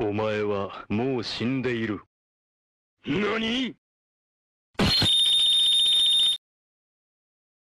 お前はもう死んでいる。何？